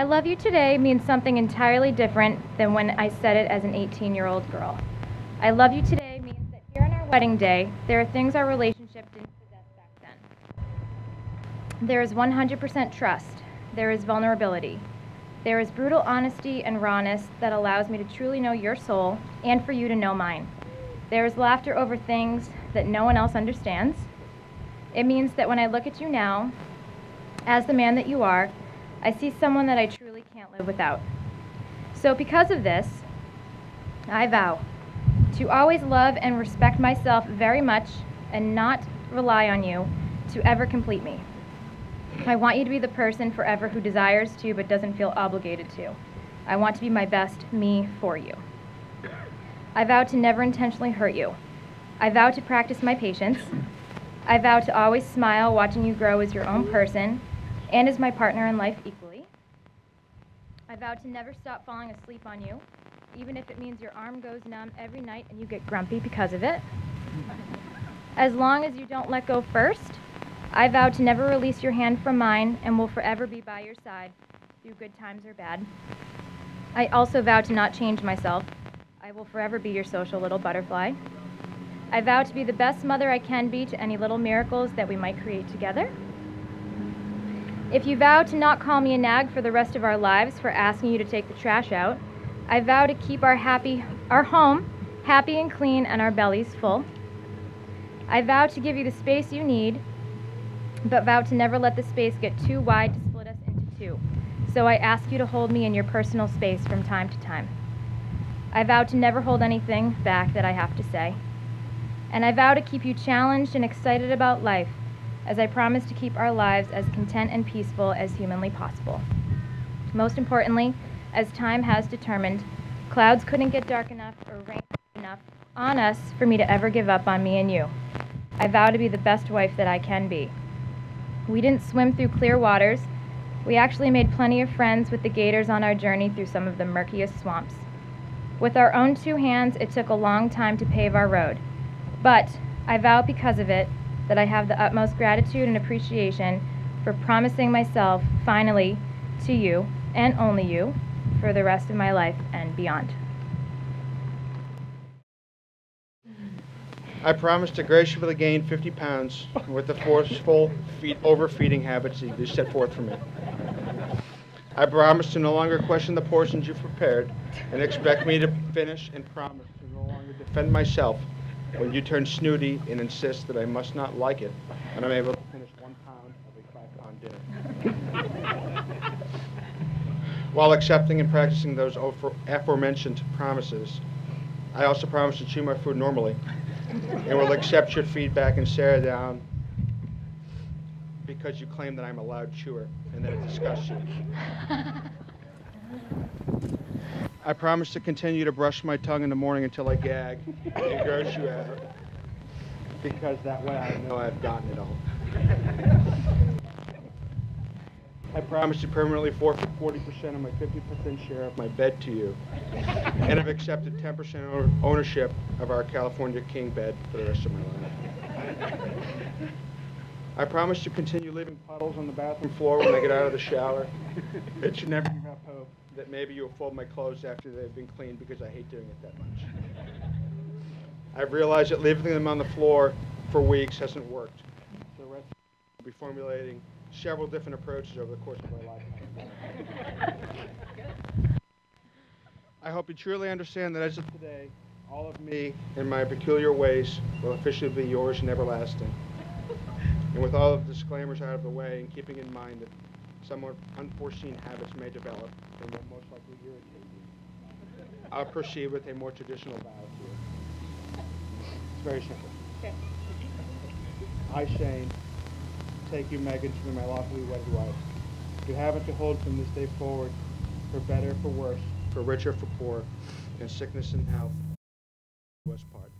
I love you today means something entirely different than when I said it as an 18 year old girl. I love you today means that here on our wedding day, there are things our relationship didn't possess back then. There is 100% trust, there is vulnerability, there is brutal honesty and rawness that allows me to truly know your soul and for you to know mine. There is laughter over things that no one else understands. It means that when I look at you now, as the man that you are, I see someone that I truly can't live without. So, because of this, I vow to always love and respect myself very much and not rely on you to ever complete me. I want you to be the person forever who desires to but doesn't feel obligated to. I want to be my best me for you. I vow to never intentionally hurt you. I vow to practice my patience. I vow to always smile watching you grow as your own person and as my partner in life equally. I vow to never stop falling asleep on you, even if it means your arm goes numb every night and you get grumpy because of it. As long as you don't let go first, I vow to never release your hand from mine and will forever be by your side, through good times or bad. I also vow to not change myself. I will forever be your social little butterfly. I vow to be the best mother I can be to any little miracles that we might create together. If you vow to not call me a nag for the rest of our lives for asking you to take the trash out, I vow to keep our happy our home happy and clean and our bellies full. I vow to give you the space you need, but vow to never let the space get too wide to split us into two. So I ask you to hold me in your personal space from time to time. I vow to never hold anything back that I have to say. And I vow to keep you challenged and excited about life, as I promise to keep our lives as content and peaceful as humanly possible. Most importantly, as time has determined, clouds couldn't get dark enough or rain enough on us for me to ever give up on me and you. I vow to be the best wife that I can be. We didn't swim through clear waters. We actually made plenty of friends with the gators on our journey through some of the murkiest swamps. With our own two hands, it took a long time to pave our road. But I vow because of it that I have the utmost gratitude and appreciation for promising myself, finally, to you, and only you, for the rest of my life and beyond. I promise to graciously gain 50 pounds with the forceful feed, overfeeding habits you set forth for me. I promise to no longer question the portions you've prepared and expect me to finish and promise to no longer defend myself when you turn snooty and insist that I must not like it and I'm able to finish one pound of a five pound dinner. While accepting and practicing those aforementioned promises, I also promise to chew my food normally and will accept your feedback and stare down because you claim that I'm a loud chewer and that it disgusts you. I promise to continue to brush my tongue in the morning until I gag and gross you out because that way I know I've gotten it all. I promise to permanently forfeit 40% of my 50% share of my bed to you. And I've accepted 10% ownership of our California King bed for the rest of my life. I promise to continue leaving puddles on the bathroom floor when I get out of the shower. It should never that maybe you'll fold my clothes after they've been cleaned because I hate doing it that much. I've realized that leaving them on the floor for weeks hasn't worked. So will be formulating several different approaches over the course of my life. I hope you truly understand that as of today, all of me in my peculiar ways will officially be yours and everlasting. And with all of the disclaimers out of the way and keeping in mind that somewhat unforeseen habits may develop and will most likely irritate you, I'll proceed with a more traditional vow you. It's very simple. Okay. I, Shane, take you, Megan, to be my lawfully wedded wife. To have and to hold from this day forward, for better, for worse, for richer, for poor, in sickness and health, was part.